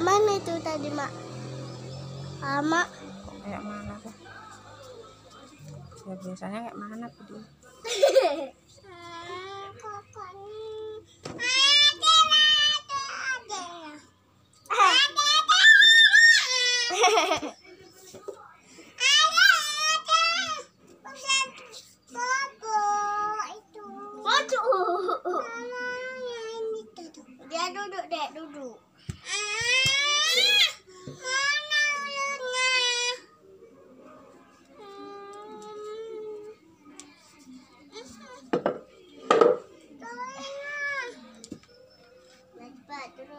Kayak mana itu tadi, Mak? Ah, Mak. Kok kayak mana tuh? Ya biasanya kayak mana video? Dia duduk dek, duduk.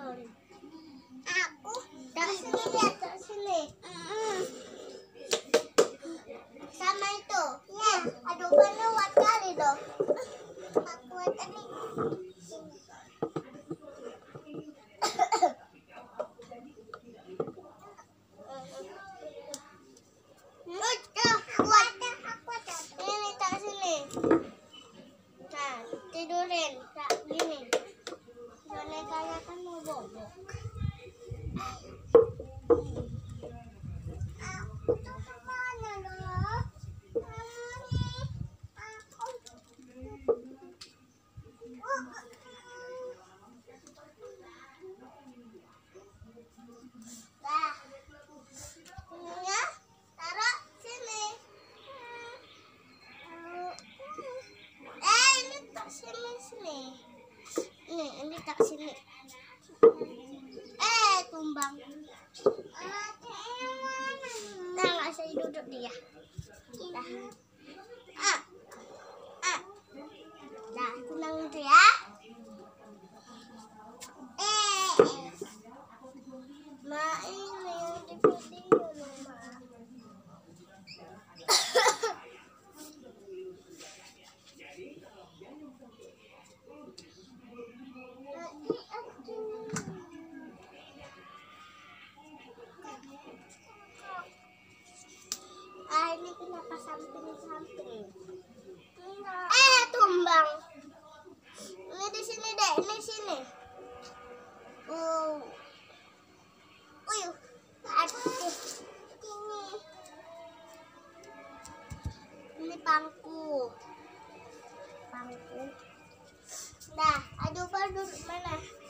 Aku tak sini, tak sini. Mm -mm. Ini tak sini. Eh, tumbang. Nah, nggak saya duduk dia. Dah. Ah. Ah. Dah, tenang itu ya. Eh. Ma, ini yang di Eh, tumbang. Ini di sini deh, ini sini. Uh. Uyuh. Aduh. Ini. Ini pangku. Pangku. Nah, aduh duduk mana?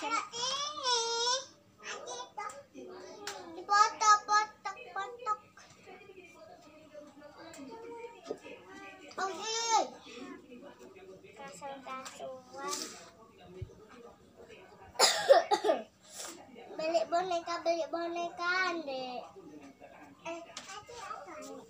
beli boneka, beli boneka, dek. Eh, tadi apa nih?